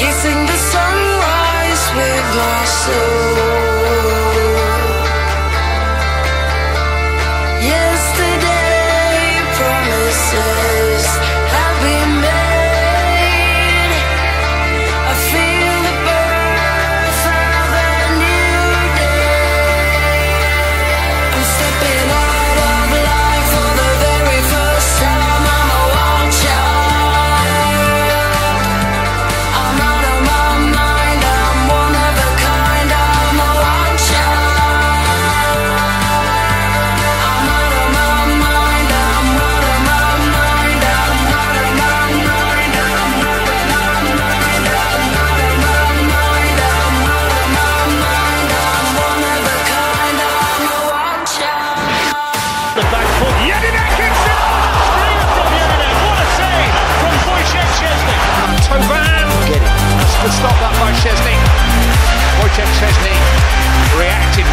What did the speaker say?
You sing the sunrise with my soul. Wojciech Szczesny reacted